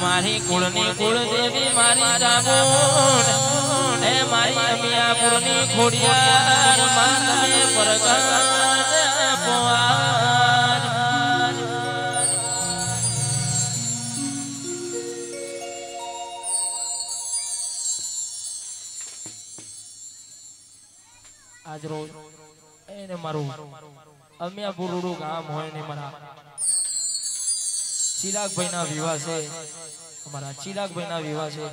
મારી કુળની કુળ દેવી મારી જાબુણ એ મારી અમિયાપુરની ખોડિયાર માં તમે પરગટ મારું. અમિયાપુરનું ગામ હોય ને મારા ચિરાગભાઈ ના વિવાહ છે. અમારા ચિરાગભાઈ ના વિવાહ છે.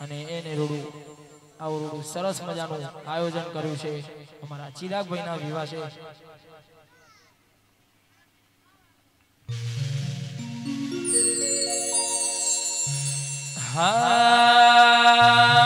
અને એને રૂડું, આવું રૂડું સરસ મજાનું આયોજન કર્યું છે. અમારા ચિરાગભાઈ ના વિવાહ છે. હા.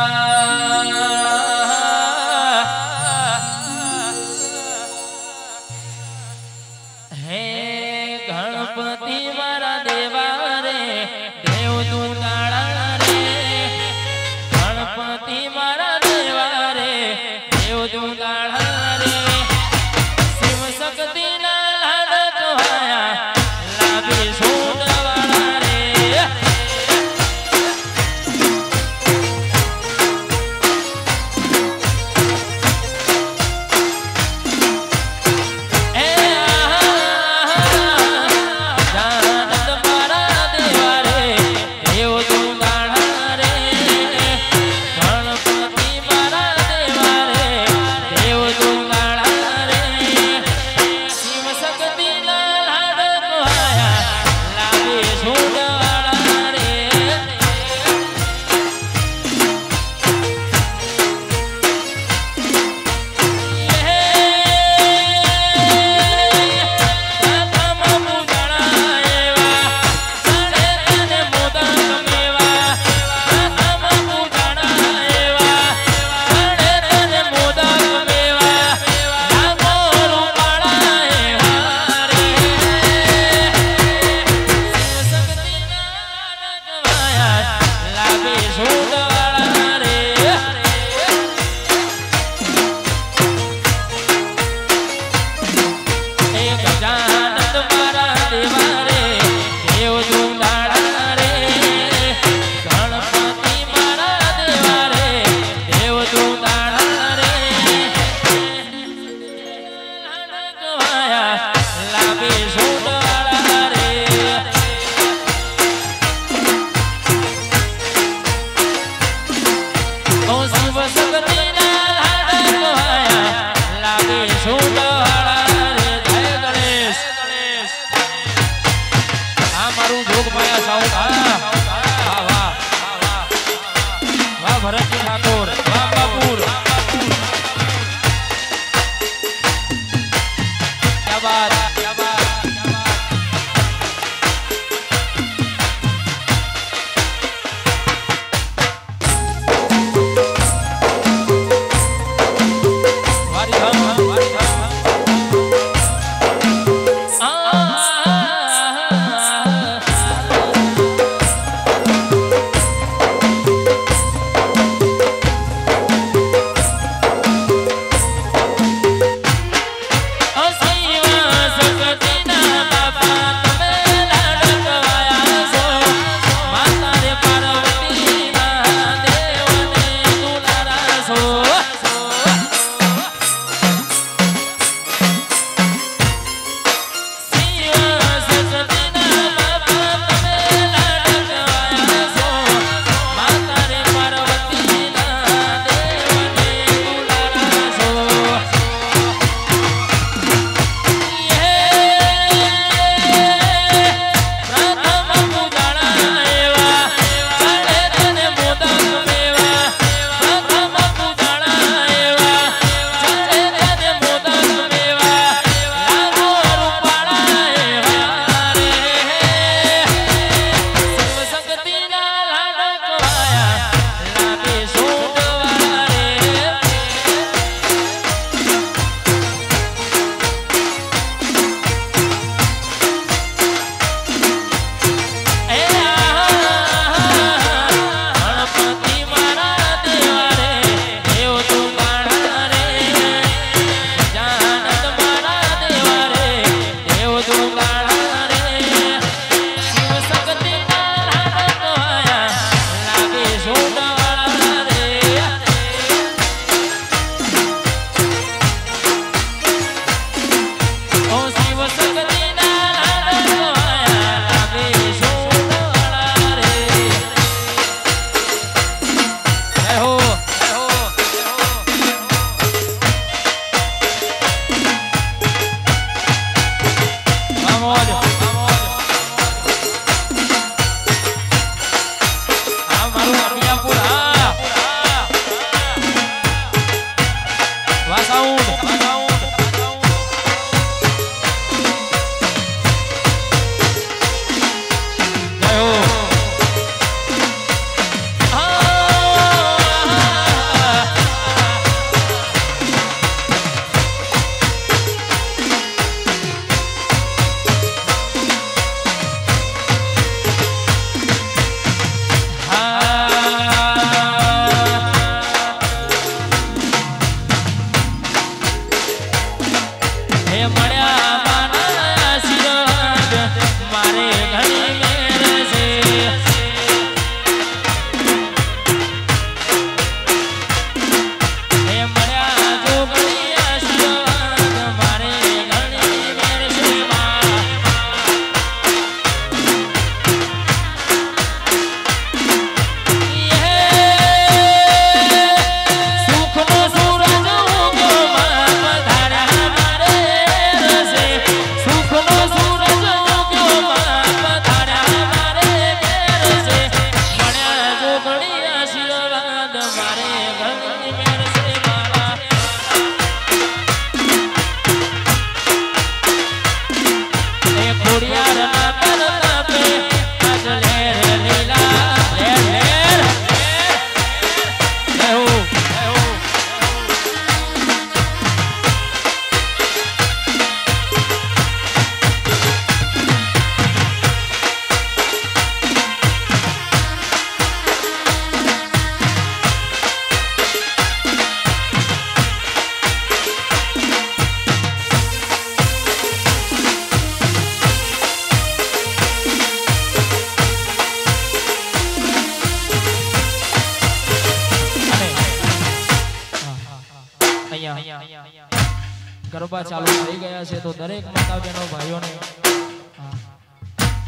ગરબા ચાલુ થઈ ગયા છે તો દરેક માતા બહેનો ભાઈઓને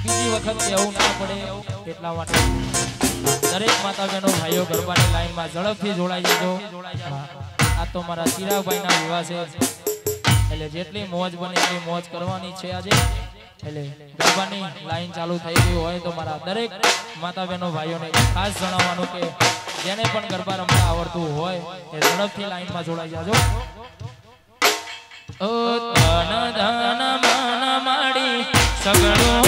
બીજી વખત કહેવું ના પડે એટલા માટે. દરેક માતા બહેનો ભાઈઓ ગરબાની લાઈનમાં ઝડપથી જોડાઈ જજો. આ તો મારા ચિરાગભાઈના વિવાહ છે. એટલે જેટલી મોજ બને એટલી મોજ કરવાની છે આજે. એટલે ગરબાની લાઈન ચાલુ થઈ ગઈ હોય તો મારા દરેક માતા બહેનો ભાઈઓને ખાસ જણાવવાનું કે જેને પણ ગરબા રમતા આવડતું હોય એ ઝડપથી લાઈનમાં જોડાઈ જાજો. ઓ ધન ધન મન માડી સગળું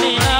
Money.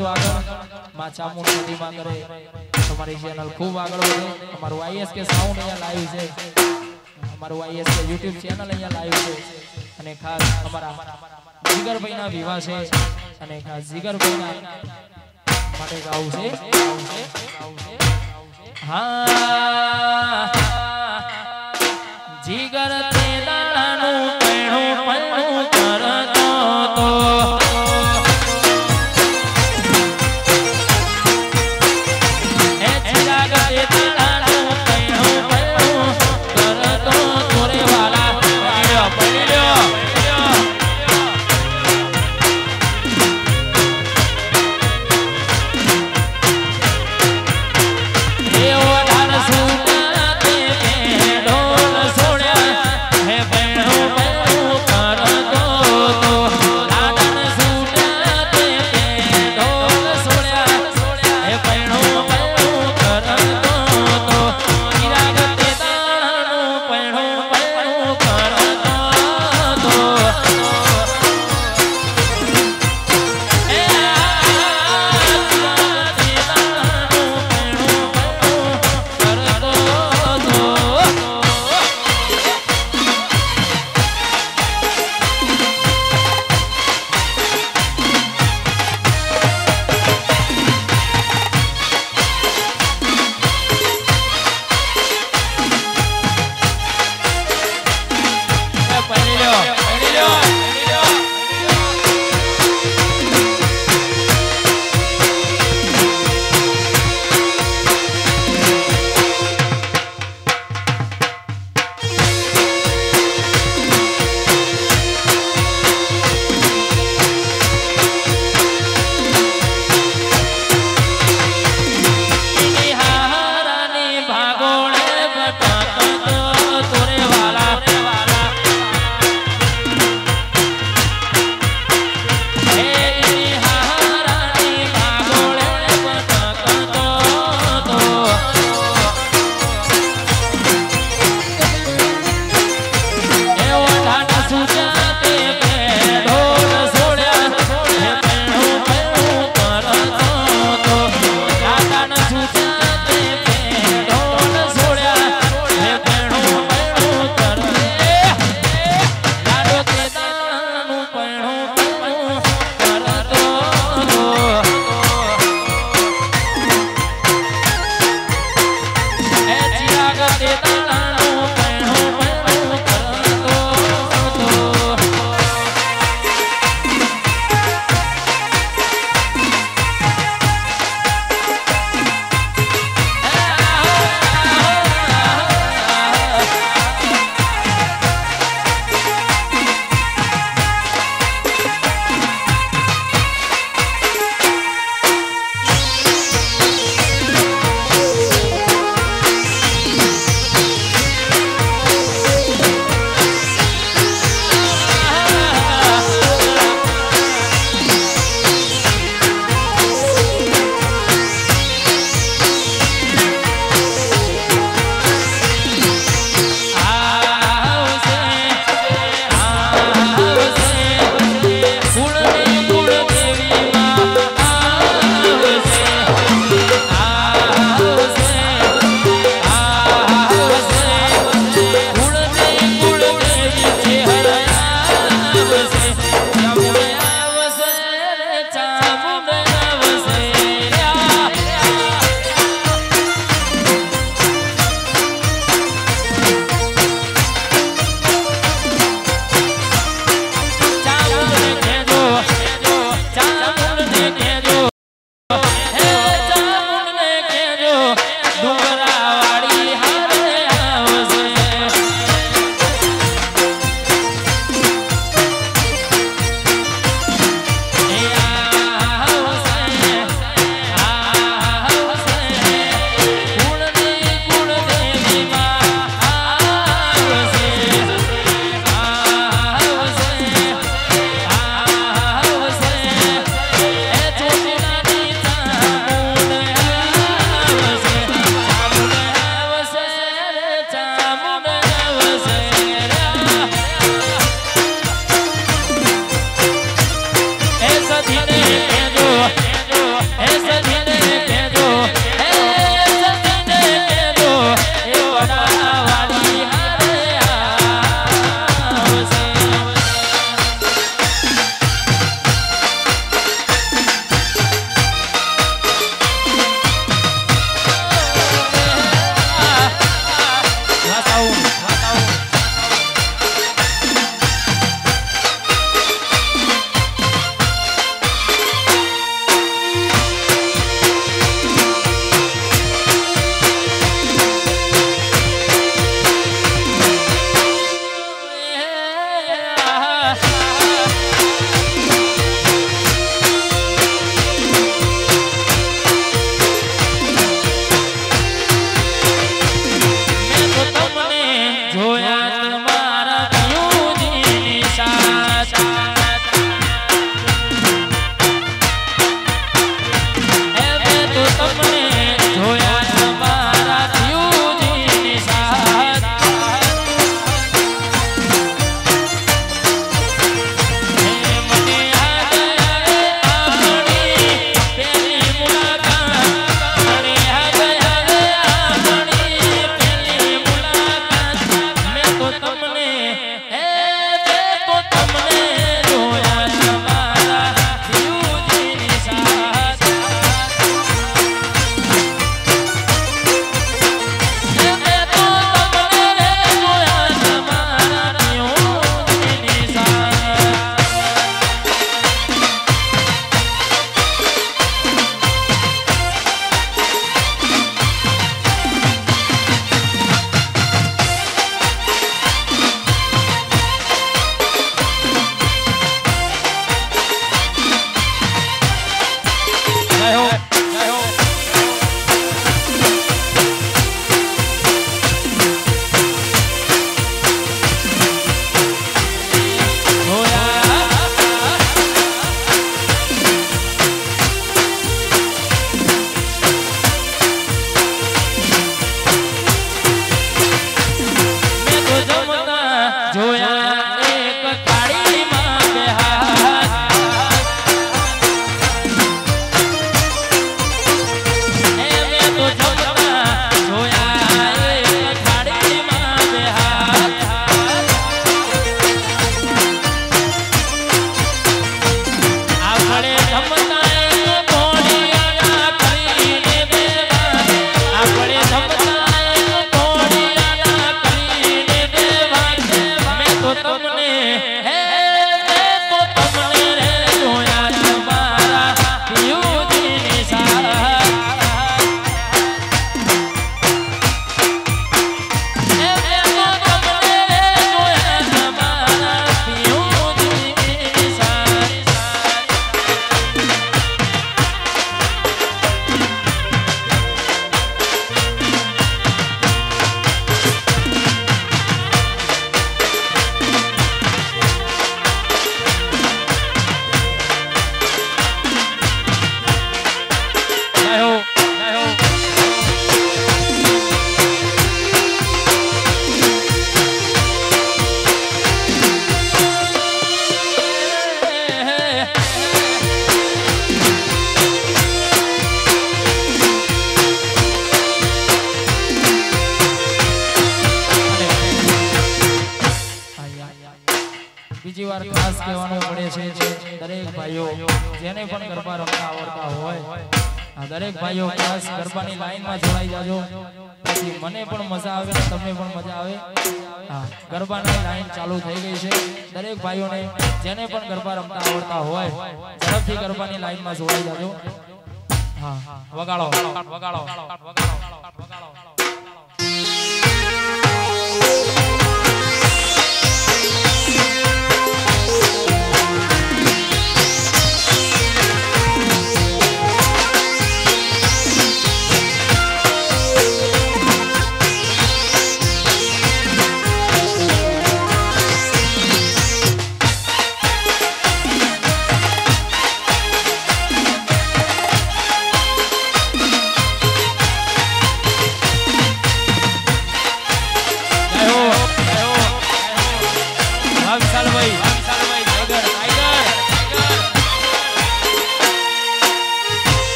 વધજો આગળ. માં ચામુંડ નદીમાં કરે. તમારી ચેનલ ખૂબ આગળ વધે. અમારું આઈએસકે સાઉન્ડ અહીંયા લાઈવ છે. અમારું આઈએસકે યુટ્યુબ ચેનલ અહીંયા લાઈવ છે. અને ખાસ અમારા જીગરભાઈના વિવાહ છે. અને ખાસ જીગરભાઈના માટે ગાવું છે. હા.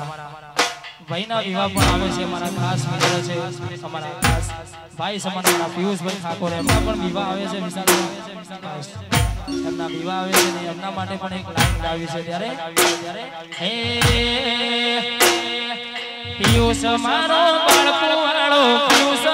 અમારા ભાઈના વિવાહ પણ આવે છે, અમારા ખાસ મિત્ર છે, અમારા ખાસ ભાઈ સમાનના પિયુષભાઈ ઠાકોર, એમના પણ વિવાહ આવે છે વિશાલ એમના વિવાહ આવે છે ને એમના માટે પણ એક લાઈન ગાવી છે, ત્યારે હે પિયુષ મારો બાળકો વાળો, પિયુષ